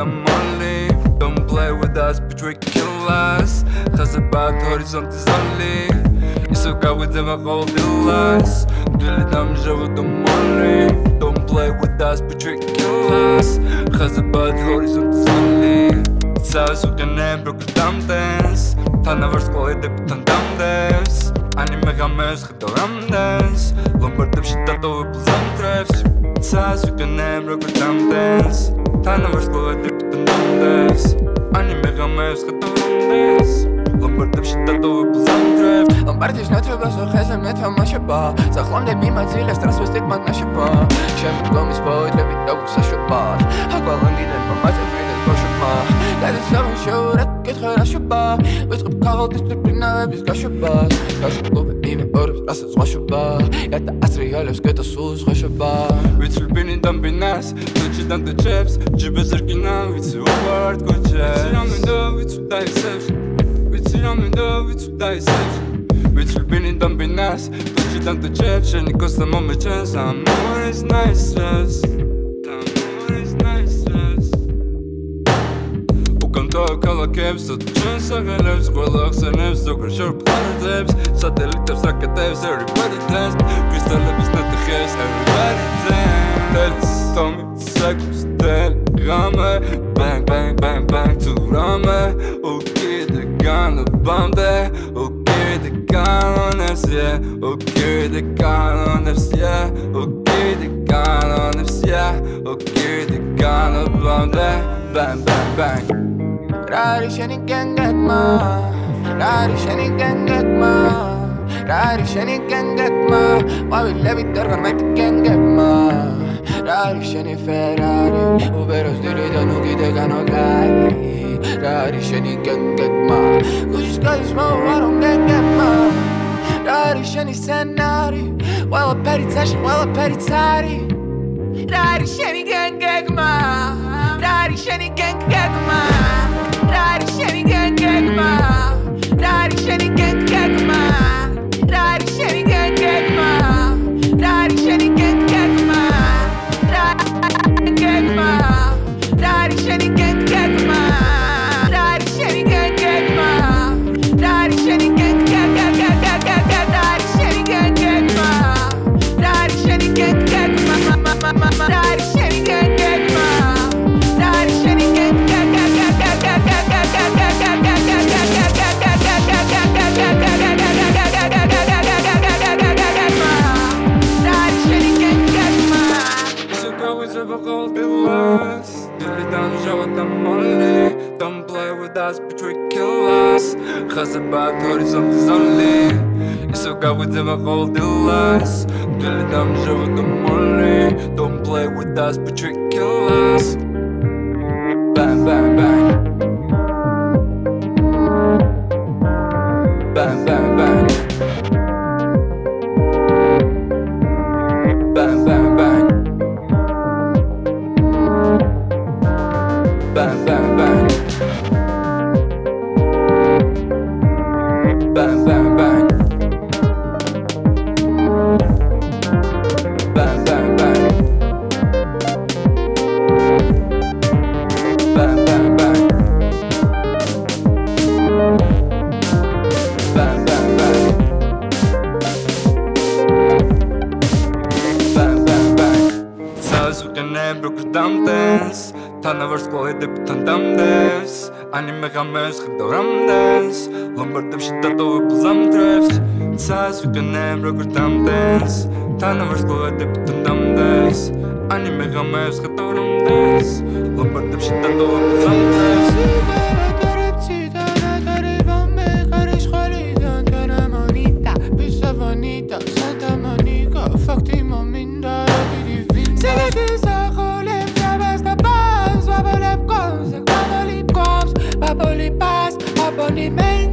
და მოლი. Don't play with us, bitch, we kill us. ხაზებად ჰორიზონტი ზალი ისო გავიძება ყოველდი ლას დული დამჟავო და მოლი. Don't play with us, bitch, we kill us. ხაზებად ჰორიზონტი ზალი ცას უკენე ბროკს დამდენს თანავარ სკოლედები თან დამდეს ანიმე გამეს ხდო რამდენს ლომბარდებში დატოვებულ ზამთრებს ცას ვიყენებ როგორ დამდენს თანავარ სკოლადი პტნდენს ანი მეღამებს ხდომდეს ლომბარდებში დატოვებ ზამთრებ ლომბარდის ნათლებას ხეზე მე თამაშება ზახლამდე მიმაძილეს ტრანსვესტით მან ნაშება შემდგომის ბოიტები დაგუსაშობა აკვალანგიდან მომაწევი ბავშვებმა გაიძა სამშოუ რა გეკითხა რა შობა ვიწყებ ქაღალდის პრინავების გაშობას გაშობობ იმ ორს რასაც ღვაშობა გადა ასრიალებს გეტა სულ ზღვაშობა ვიცი ბინიდან ბინას ნუჩიდან დეჩებს ჯიბეს რკინა ვიცი ვარ გოჩე ვიცი რა მინდა ვიცი და ისევს. ვიცი რა მინდა ვიცი და ისევს. ვიცი ბინიდან ბინას ნუჩიდან დეჩებს შენი კოსა მომეჩენს. I'm always nice dress ქალაქებს ჩვენ საღელებს ყველა ხსენებს ზოგერ შორ პლანეტებს სატელიტებს აკეთებს everybody dance კრისტალების ნატეხებს everybody dance. Tommy seconds telegrame bang bang bang bang to rame okay the gun bande okay the gun on us yeah. Okay the gun on us yeah. Okay the gun on us yeah. Okay the gun bande bang bang bang რა არის შენი გენგეთმა რა არის შენი გენგეთმა რა არის შენი გენგეთმა ყვავილები დარგან მე გენგებმა რა არის შენი ფერარი უბეროს დილიდან უკიდე განოგარი რა არის შენი გენგეთმა გუშის გაის მოვარო გენგებმა რა არის შენი სცენარი ყველაფერი წაში ყველაფერი წარი რა არის შენი გენგეგმა რა არის შენი გენგეგმა Rari sheni gang gang ma Rari sheni gang gang ma Или там животом only Don't play with us, but we kill us. Has about horizon is only И сука, we hold the lies Или там животом only Don't play with us, but we kill us. bam, bam. მეგობრებს დამდეს თანავარ სკოლედებთან დამდეს ანიმე ღამეს ხედავ რამდენს ლომბარდებში დატოვებულ ზამთრებს ცას ვიყენებ როგორ დამდეს თანავარ სკოლედებთან დამდეს ანიმე ღამეს ხედავ რამდენს ლომბარდებში დატოვებულ ზამთრებს abonnement